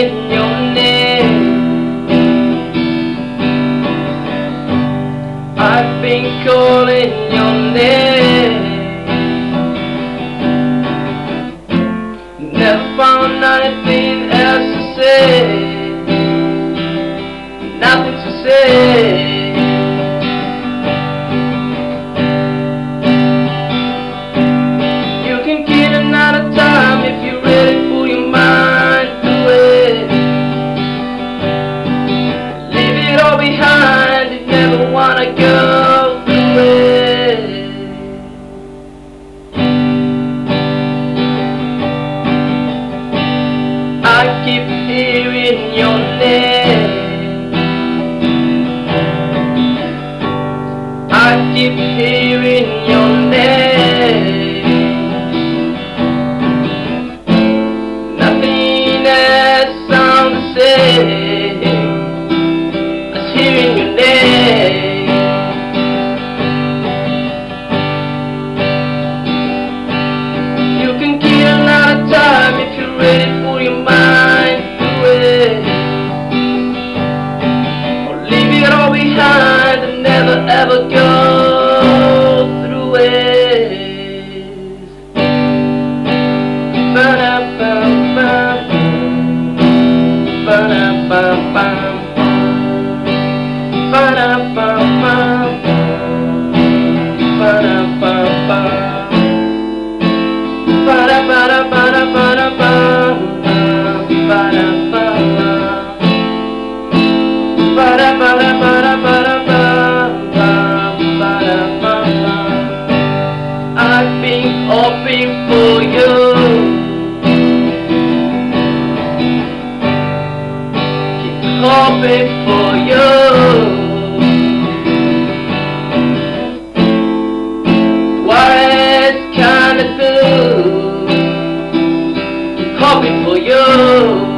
in your name. I've been calling your name. Never found anything else to say. Nothing to say. wanna go. never go through it. Ba ba ba ba. Ba ba ba ba. Ba ba. for you. What else can I do? For you.